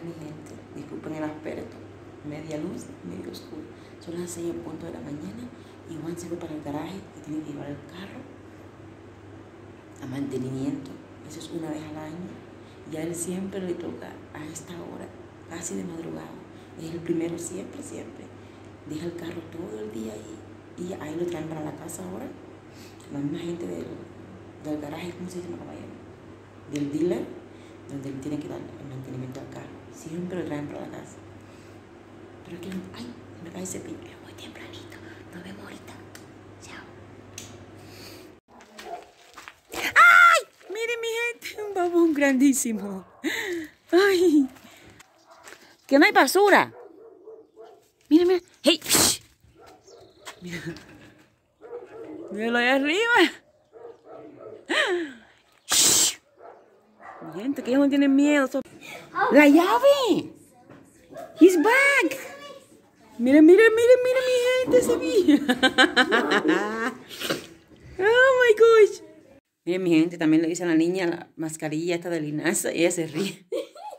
Mi gente. Disculpen el aspecto. Media luz, medio oscuro. Son las 6 en punto de la mañana y Juan se fue para el garaje que tiene que llevar el carro a mantenimiento. Eso es una vez al año. Y a él siempre le toca a esta hora, casi de madrugada. Es el primero siempre, siempre. Deja el carro todo el día y, y ahí lo traen para la casa ahora. La misma gente del, del garaje, ¿cómo se llama caballero? Del dealer, donde él tiene que dar el mantenimiento al carro. Siempre traen casa. Pero aquí, ay, me cae ese cepillo. Me voy tempranito. Nos vemos ahorita. Chao. Miren mi gente, un babón grandísimo. Ay. Que no hay basura. Miren, miren. Hey. Mira. Míralo ahí arriba. Gente, que ellos no tienen miedo. La llave. He's back. Miren, miren, miren, miren mi gente, se Oh my gosh. Miren, mi gente, también le dice a la niña la mascarilla esta de linaza y ella se ríe.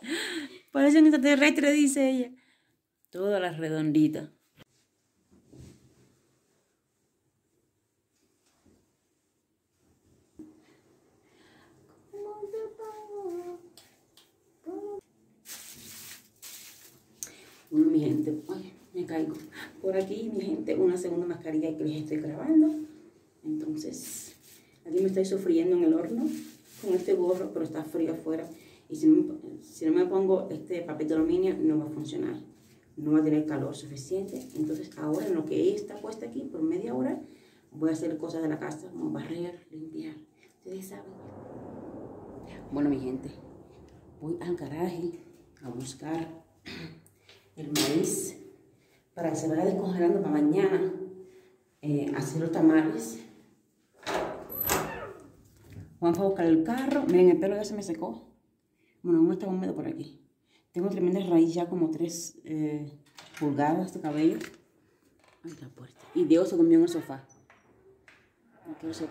Parece un extraterrestre, dice ella. Todas las redonditas. Bueno, mi gente, me caigo. Por aquí, mi gente, una segunda mascarilla que les estoy grabando. Entonces, aquí me estoy sufriendo en el horno con este gorro, pero está frío afuera. Y si no, si no me pongo este papel de aluminio, no va a funcionar. No va a tener calor suficiente. Entonces, ahora en lo que está puesta aquí, por media hora, voy a hacer cosas de la casa, como barrer, limpiar. Ustedes saben. Bueno, mi gente, voy al garaje a buscar el maíz para que se vaya descongelando para mañana eh, hacer los tamales. Juan fue a buscar el carro. Miren, el pelo ya se me secó. Bueno, aún está húmedo por aquí. Tengo tremenda raíz ya como 3 pulgadas de cabello. Ay, la puerta. Y Diego se comió en el sofá. No puya.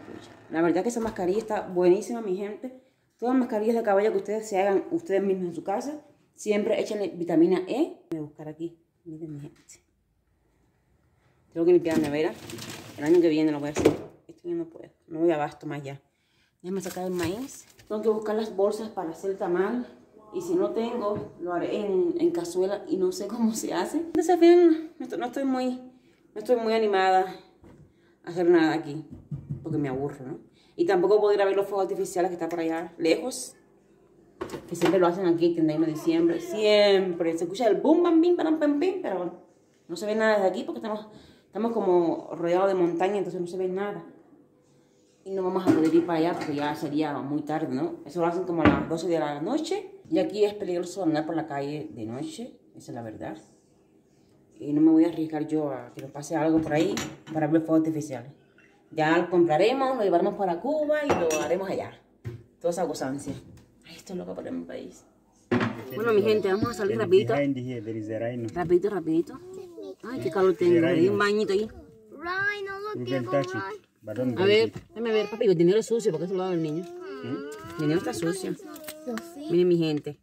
La verdad que esa mascarilla está buenísima, mi gente. Todas las mascarillas de cabello que ustedes se hagan ustedes mismos en su casa, siempre échenle vitamina E. Voy a buscar aquí. Miren, mi gente. Tengo que limpiar la nevera. El año que viene lo voy a hacer. Este año no puedo. No voy a abasto más ya. Déjame sacar el maíz. Tengo que buscar las bolsas para hacer el tamal. Y si no tengo, lo haré en, en cazuela y no sé cómo se hace. Entonces, estoy, no estoy muy, no estoy muy animada a hacer nada aquí. Porque me aburro, ¿no? Y tampoco puedo ir a ver los fuegos artificiales que están por allá lejos. Que siempre lo hacen aquí, el 31 de diciembre. Siempre. Se escucha el boom, bam, bim, pam, pam, pim. Pero bueno, no se ve nada desde aquí porque estamos, estamos como rodeados de montaña, entonces no se ve nada. Y no vamos a poder ir para allá porque ya sería muy tarde, ¿no? Eso lo hacen como a las 12 de la noche. Y aquí es peligroso andar por la calle de noche, esa es la verdad. Y no me voy a arriesgar yo a que nos pase algo por ahí para ver fuegos artificiales. Ya lo compraremos, lo llevaremos para Cuba y lo haremos allá. Toda esa gozancia. Estoy loca por mi país. Bueno, mi gente, vamos a salir rapidito. Rapidito, rapidito. Ay, qué calor tengo. Hay un bañito ahí. A ver, déjame ver, papi, el dinero es sucio, porque es el lado del niño. El dinero está sucio. Miren mi gente,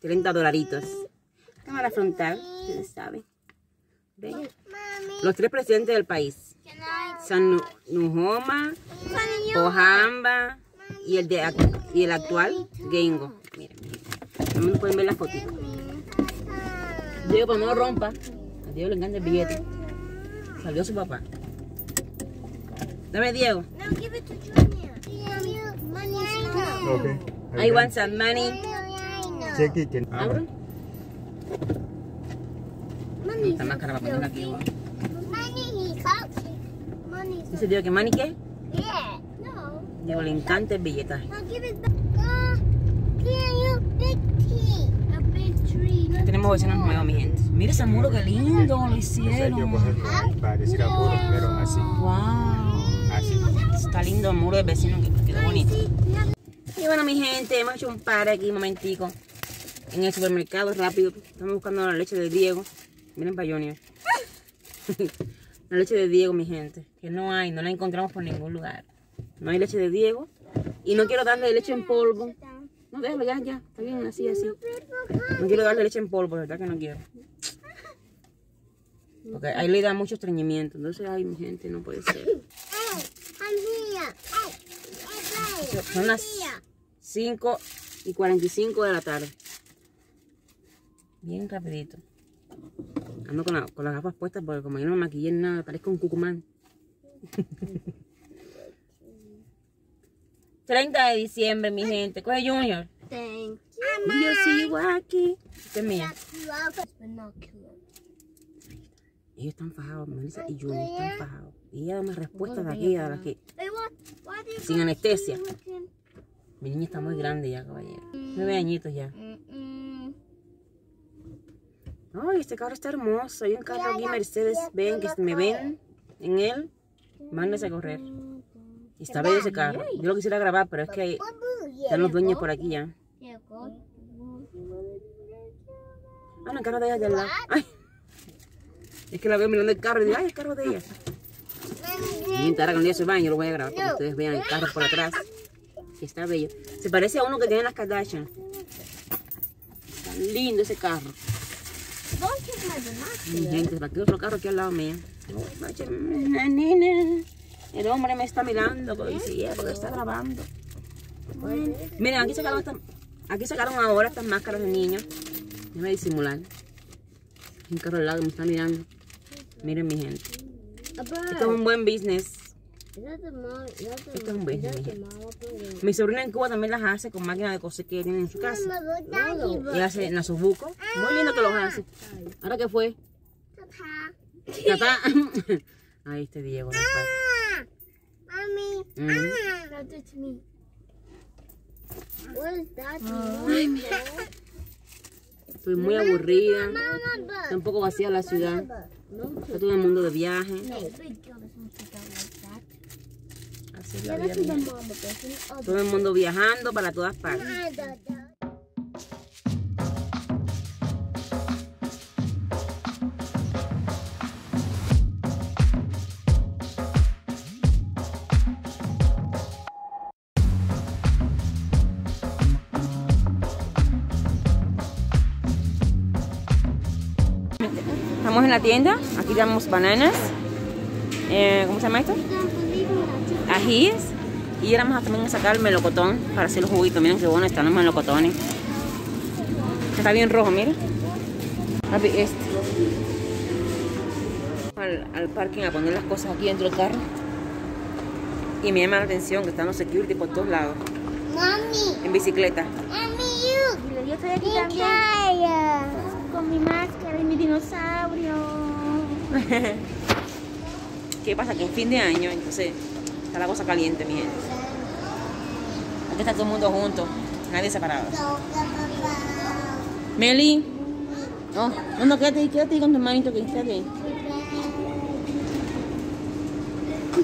30 dolaritos. Cámara frontal, ustedes saben. ¿Ven? Los tres presidentes del país. San Nu- Nujoma, Honey, you Ojamba y el, de, act- y el actual, Gengo. Miren, miren. También pueden ver la fotito. Diego, pero no lo rompa. A Diego le encanta el billete. Salió su papá. Dame, Diego. No, give it to Junior. Yeah, money's coming. Okay. I want some money. Check it. And, ¿Abro? Money's Esta máscara va a poner aquí. Money, Dice Diego que money qué? Diego le encanta el billetaje. Tenemos vecinos nuevos, mi gente. Mira ese muro, qué lindo lo hicieron. cogerlo ahí para decir apuro, pero así, Wow. así. Está lindo el muro del vecino, que quedó bonito. Y bueno, mi gente, hemos hecho un par aquí un momentico. en el supermercado rápido. Estamos buscando la leche de Diego. Miren para Junior. la leche de Diego, mi gente. Que no hay, no la encontramos por ningún lugar. No hay leche de Diego. Y no quiero darle leche en polvo. No, déjalo ya, ya. Está bien, así, así. No quiero darle leche en polvo, de verdad que no quiero. Porque ahí le da mucho estreñimiento. Entonces, ay, mi gente, no puede ser. Son las 5 y 45 de la tarde. Bien rapidito. Ando con, con las gafas puestas porque como yo no me maquillé nada, parezco un cucumán. 30 de diciembre, mi gente. Coge Junior. Thanks. Y yo sigo aquí. Esta es mía. Binocular. Ellos están fajados, Melissa y Junior están fajados. Y ella da más respuestas de aquí a las que... Hey, what? Why do you Sin anestesia. Mi niña está muy grande ya, caballero. Nueve añitos ya. Ay, este carro está hermoso. Hay un carro aquí, Mercedes. Ven, que me ven en él. Mándense a correr. Está bello ese carro. Yo lo quisiera grabar, pero es que están los dueños por aquí ya. Ah, no, el carro de ella allá al lado. Ay. Es que la veo mirando el carro y digo, ay, el carro de ella. Mientras ahora cuando se baño, yo lo voy a grabar para que ustedes vean el carro por atrás. Está bello. Se parece a uno que tiene las Kardashian. Está lindo ese carro. Gente, ¿para qué otro carro aquí al lado mío? Nena. El hombre me está mirando, yeah, porque está grabando. Bueno, miren, aquí sacaron, esta- aquí sacaron ahora estas máscaras de niños. Déjame disimular. Un carro al lado me está mirando. Miren, mi gente. Esto es un buen business. Esto es un business, mi sobrina en Cuba también las hace con máquinas de coser que tiene en su casa. Y hace nasobuco. Muy lindo que los hace. ¿Ahora qué fue? Tatá. Ahí este Diego. Mm. That it's me. What is that? Ay, Estoy muy aburrida. Mama, Está but. un poco vacía la ciudad. Está todo el mundo de viaje. Así es la vida, Todo el mundo viajando para todas partes. La tienda. Aquí tenemos bananas. Eh, ¿Cómo se llama esto? Ajíes. Y ahora vamos a también a sacar el melocotón para hacer los juguitos. Miren qué bueno están los melocotones. Está bien rojo, miren. Papi, este. Al, al parking a poner las cosas aquí dentro del carro. Y me llama la atención que están los security por todos lados. Mommy. En bicicleta. You. Yo estoy aquí Be también tired. con mi máscara y dinosaurio. ¿Qué pasa? Que es fin de año, entonces está la cosa caliente, mi. Aquí está todo el mundo junto, nadie separado. Meli. Oh, no, no, quédate quédate con tu hermanito, que quédate ahí.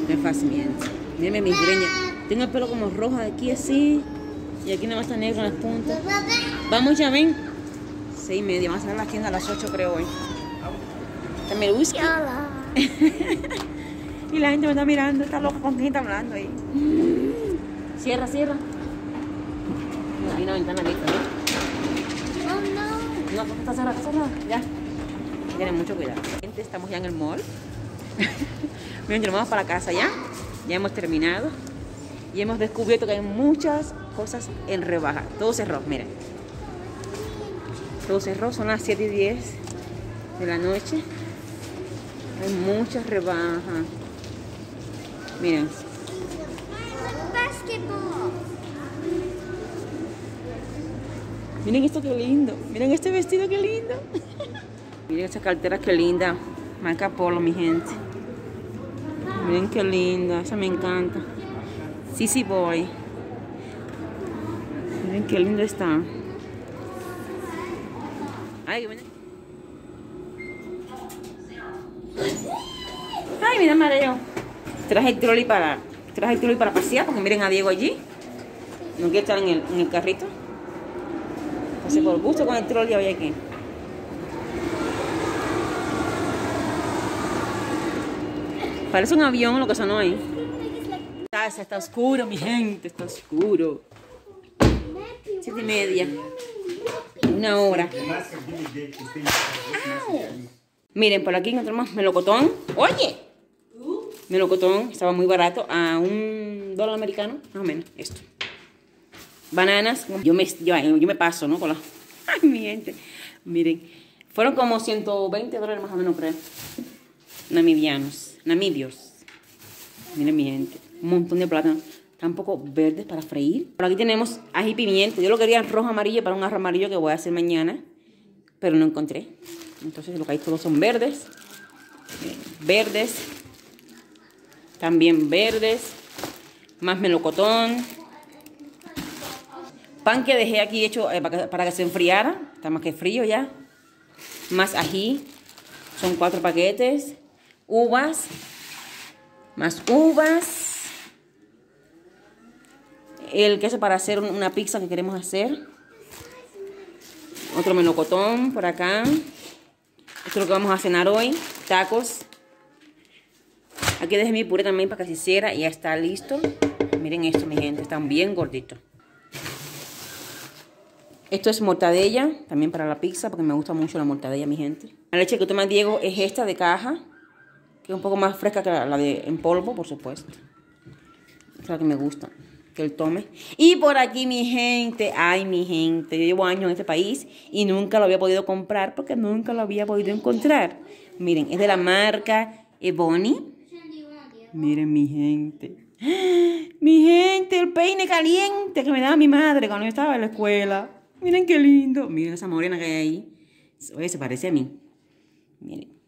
Qué. Mírenme mis greñas. Tengo el pelo como rojo de aquí así. Y aquí nada más está negro en las puntas. Vamos ya, ven. Seis y media, vamos a cerrar la tienda a las ocho creo hoy. También el whisky. y la gente me está mirando, está loca con está hablando ahí. Cierra, cierra. Hay una ventana abierta, ¿no? Oh no. No, está cerrada, está cerrada. Ya. Tienen mucho cuidado. Gente, estamos ya en el mall. Miren, nos vamos para casa ya. Ya hemos terminado. Y hemos descubierto que hay muchas cosas en rebaja. Todo cerró, miren. Todo cerró, son las 7 y 10 de la noche. Hay muchas rebajas. Miren. Miren esto qué lindo. Miren este vestido qué lindo. Miren esa cartera qué linda. Marca Polo, mi gente. Miren qué linda. Esa me encanta. Sissy Boy. Miren qué lindo está. Ay, miren. Ay, mira mareo. Traje el trolley para traje el trolley para pasear porque miren a Diego allí. No quiere estar en el, en el carrito. Así por gusto con el trolley hoy aquí. Parece un avión lo que sonó ahí. Ah, está oscuro, mi gente, está oscuro. Siete y media. Una hora. Miren, por aquí encontramos melocotón. ¡Oye! Melocotón estaba muy barato, a un dólar americano, más o menos, esto. Bananas, yo me, yo, yo me paso, ¿no? Con la... Ay, mi gente. Miren, fueron como 120 dólares más o menos, creo. Namibianos, namibios. Miren, mi gente, un montón de Tampoco verdes para freír. Por aquí tenemos ají pimiento. Yo lo quería rojo amarillo para un arroz amarillo que voy a hacer mañana, pero no encontré. Entonces lo que hay todos son verdes. Verdes. También verdes. Más melocotón. Pan que dejé aquí hecho eh, para, que, para que se enfriara. Está más que frío ya. Más ají. Son cuatro paquetes. Uvas. Más uvas. El queso para hacer una pizza que queremos hacer. Otro melocotón por acá. Esto es lo que vamos a cenar hoy. Tacos. Aquí dejé mi puré también para que se hiciera y ya está listo. Miren esto, mi gente. Están bien gorditos. Esto es mortadella, también para la pizza, porque me gusta mucho la mortadella, mi gente. La leche que toma Diego es esta de caja, que es un poco más fresca que la de en polvo, por supuesto. Es la que me gusta, que él tome. Y por aquí, mi gente, ay, mi gente, yo llevo años en este país y nunca lo había podido comprar porque nunca lo había podido encontrar. Miren, es de la marca Ebony. Miren, mi gente. Mi gente, el peine caliente que me daba mi madre cuando yo estaba en la escuela. Miren qué lindo. Miren esa morena que hay ahí. Oye, se parece a mí. Miren.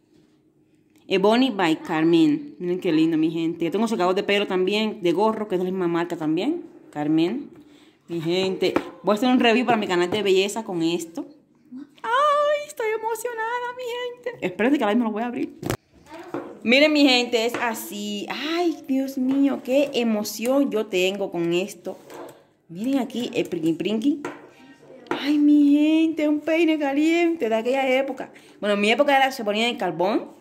Ebony by Carmen. Miren qué lindo, mi gente. Yo tengo secados de pelo también, de gorro, que es de la misma marca también. Carmen. Mi gente. Voy a hacer un review para mi canal de belleza con esto. ¡Ay! Estoy emocionada, mi gente. Espérate que ahora me lo voy a abrir. Miren, mi gente, es así. ¡Ay, Dios mío! ¡Qué emoción yo tengo con esto! Miren aquí el prinky prinky. Ay, mi gente, un peine caliente de aquella época. Bueno, en mi época era, se ponía en carbón,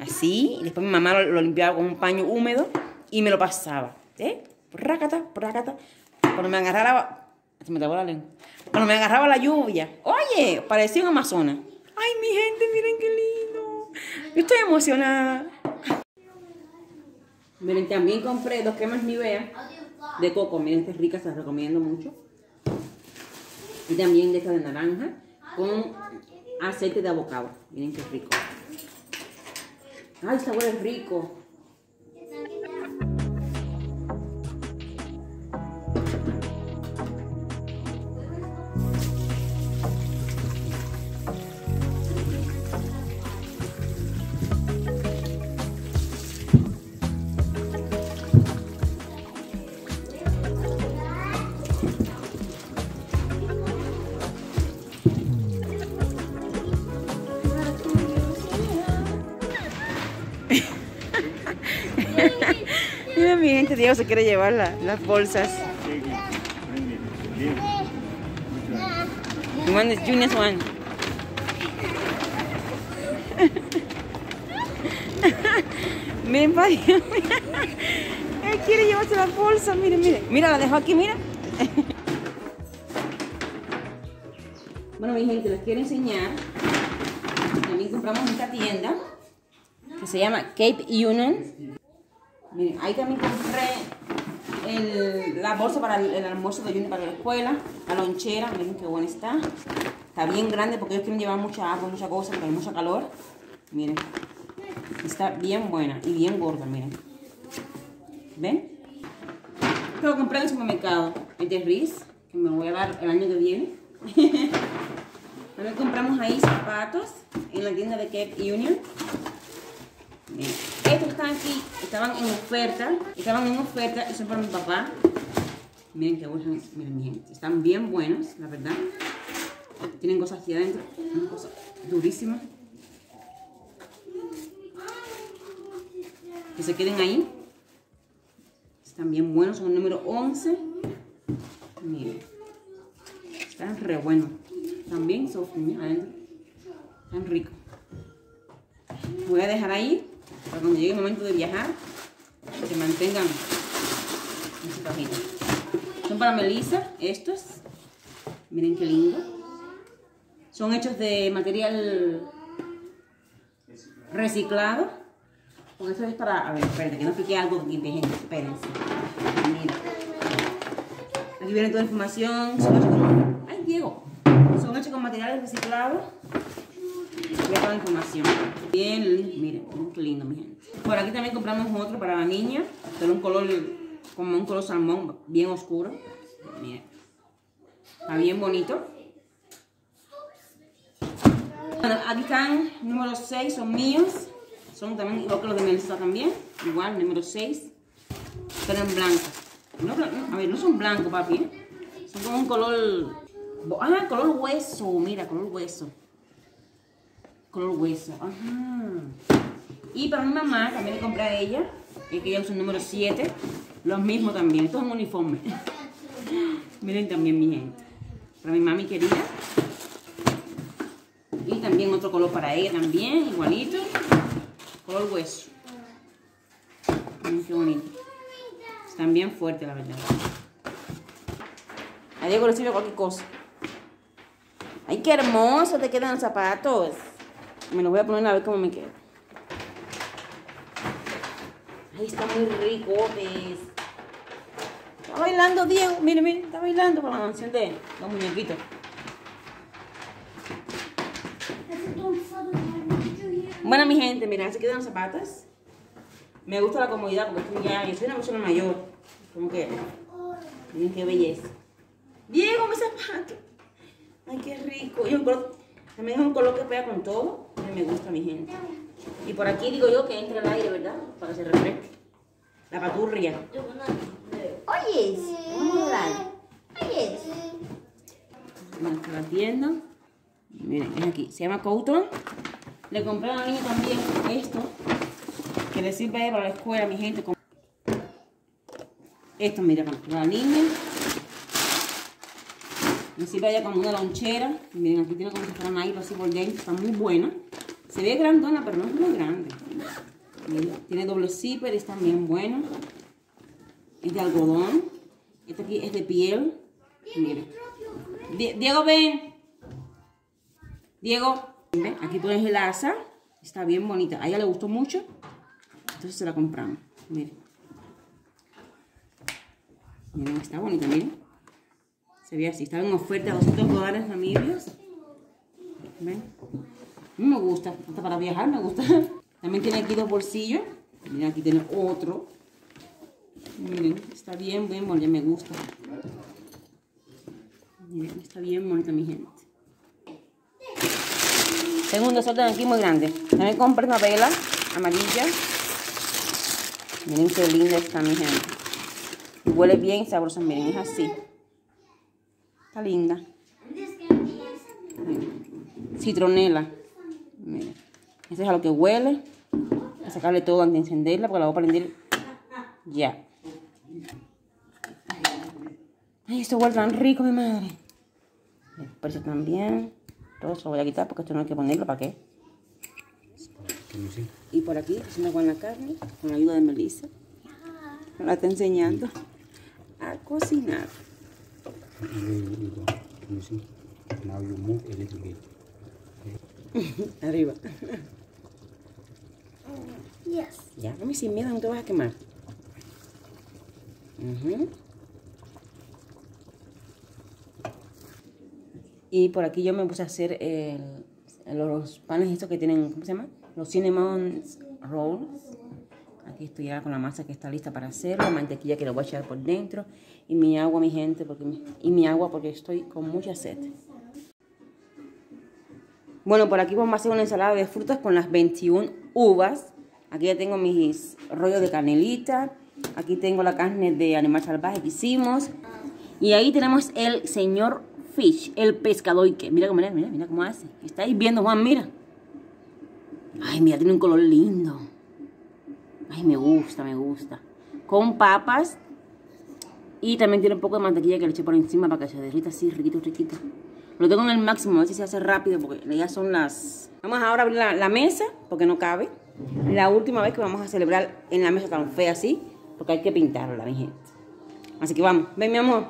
así, y después mi mamá lo, limpiaba con un paño húmedo y me lo pasaba. ¿Eh? Rácata, rácata. Cuando me agarraba, se me trabó la lengua. Cuando me agarraba la lluvia, oye, parecía un amazona. Ay, mi gente, miren qué lindo. Yo estoy emocionada. Miren, también compré dos cremas Nivea de coco. Miren, esta es rica, se las recomiendo mucho. Y también de esta de naranja con aceite de avocado. Miren qué rico. Ay, sabor es rico. Diego se quiere llevar la- las bolsas. You want this Junior's one? miren. Él quiere llevarse las bolsas, miren, miren. Mira, la dejó aquí, mira. bueno, mi gente, les quiero enseñar. También compramos esta tienda que se llama Cape Union. Miren, ahí también compré el- la bolsa para el, almuerzo de Junior para la escuela, la lonchera, miren qué buena está. Está bien grande porque ellos quieren llevar mucha agua, mucha cosa, porque hay mucha calor. Miren, está bien buena y bien gorda, miren. ¿Ven? Lo compré en el supermercado, el de Riz, que me voy a dar el año que viene. También compramos ahí zapatos en la tienda de Cape Union. Están aquí, estaban en oferta, estaban en oferta y son para mi papá. Miren qué buenos, miren mi gente, están bien buenos, la verdad. Tienen cosas aquí adentro, una cosa durísima. Que se queden ahí. Están bien buenos, son el número 11. Miren, están re buenos. También mira, adentro. Tan rico. Voy a dejar ahí para cuando llegue el momento de viajar, que mantengan en su cajita. Son para Melissa, estos. Miren qué lindo. Son hechos de material reciclado. Porque eso es para. A ver, espérate, que no pique algo aquí, gente. Espérense. Mira. Aquí viene toda la información. Son hechos con. ¡Ay, Diego! Son hechos con materiales reciclados. Toda la información. Bien, miren, miren qué lindo, mi gente. Por aquí también compramos otro para la niña. Pero un color, como un color salmón, bien oscuro. Miren. Está bien bonito. Bueno, aquí están número 6, son míos. Son también igual que los de Melissa también. Igual, número 6. Pero en blanco. No, a ver, no son blancos, papi. ¿eh? Son como un color... Ah, color hueso. Mira, color hueso. Color hueso. Ajá. Y para mi mamá, también le compré a ella. Es que ella usa el número 7. Los mismos también. Estos son uniformes. Miren también mi gente. Para mi mami querida. Y también otro color para ella también, igualito. Color hueso. Miren qué bonito. Están bien fuertes, la verdad. A Diego le sirve cualquier cosa. Ay, qué hermoso te quedan los zapatos. Me los voy a poner a ver cómo me quedan. Ay, está muy rico, ¿ves? Está bailando, Diego. Mire, mire, está bailando con la canción de los muñequitos. Bueno, mi gente, miren, así quedan los zapatos. Me gusta la comodidad porque estoy ya, yo soy una persona mayor. Como que, miren qué belleza. Diego, mi zapato. Ay, qué rico. Y un color, también es un color que pega con todo. Me gusta, mi gente. Y por aquí digo yo que entre el aire, ¿verdad? Para que se refresque. La paturria. Oyes, vamos a. Bueno, está la tienda. Miren, es aquí. Se llama Couton. Le compré a la niña también esto. Que le sirve para la escuela, mi gente. Esto, mira, para la niña. Me sirve a ella como una lonchera. Miren, aquí tiene como si fuera aire así por dentro. Está muy buena. Se ve grandona, pero no es muy grande. Mira, tiene doble zipper y está bien bueno. Es de algodón. Este aquí es de piel. Miren. Diego, ven. Diego, ven. Aquí pones el asa. Está bien bonita. A ella le gustó mucho. Entonces se la compramos. Miren. Miren, está bonita, miren. Se ve así. Está en oferta a 200 dólares namibios. ¿Ven? Me gusta. Hasta para viajar me gusta. También tiene aquí dos bolsillos. Miren, aquí tiene otro. Miren, está bien, bien bonita. Me gusta. Miren, está bien bonita mi gente. Tengo un desorden aquí muy grande. También compré una vela amarilla. Miren qué linda está mi gente. Huele bien sabrosa. Miren, es así. Está linda. Citronela. Miren. Este es a lo que huele. A sacarle todo antes de encenderla porque la voy a prender ya. Ay, esto huele tan rico, mi madre. El precio también. Todo eso lo voy a quitar porque esto no hay que ponerlo. ¿Para qué? Y por aquí, haciendo con la carne, con la ayuda de Melissa. Me la está enseñando a cocinar. Arriba. Yes. Ya, mami, sin miedo, no te vas a quemar. Ujú. Y por aquí yo me puse a hacer el- los panes estos que tienen, ¿cómo se llama? Los cinnamon rolls. Aquí estoy ya con la masa que está lista para hacerlo, mantequilla que lo voy a echar por dentro y mi agua, mi gente, porque y mi agua porque estoy con mucha sed. Bueno, por aquí vamos a hacer una ensalada de frutas con las 21 uvas. Aquí ya tengo mis rollos de canelita. Aquí tengo la carne de animal salvaje que hicimos. Y ahí tenemos el señor Fish, el pescador. que Mira cómo, mira, mira cómo hace. Estáis viendo, Juan, mira. Ay, mira, tiene un color lindo. Ay, me gusta, me gusta. Con papas. Y también tiene un poco de mantequilla que le eché por encima para que se derrita así, riquito, riquito. Lo tengo en el máximo, a ver si se hace rápido porque ya son las... Vamos ahora a abrir la, mesa porque no cabe. La última vez que vamos a celebrar en la mesa tan fea así porque hay que pintarla, mi gente. Así que vamos, ven mi amor.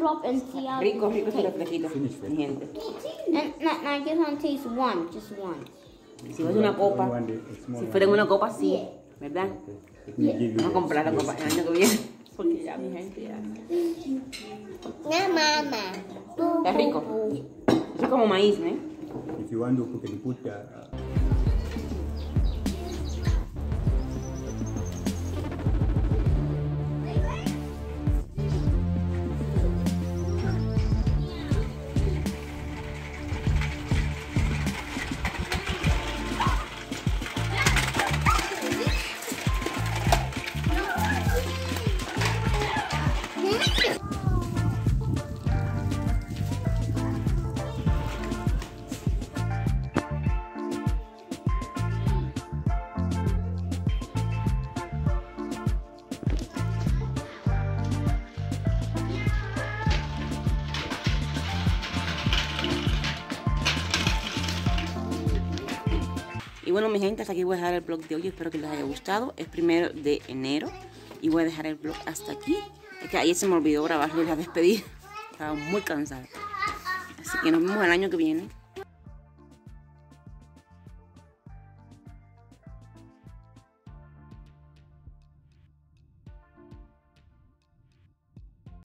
Drop and see how Rico, rico ese tastes. reflejito, mi gente. No, no, I just want to taste one, just one. Si fuese una copa, One day, a si fuera una copa, sí, ¿verdad? Let me give you Vamos a comprar la copa el año que viene. Porque ya, mi gente, ya. No, mama. Está rico. Es como maíz, ¿no? If you want to, you can put uh, Y bueno, mi gente, hasta aquí voy a dejar el blog de hoy. Espero que les haya gustado. Es primero de enero. Y voy a dejar el blog hasta aquí. Es que ayer se me olvidó grabarle la despedida. Estaba muy cansada. Así que nos vemos el año que viene.